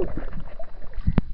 Woo!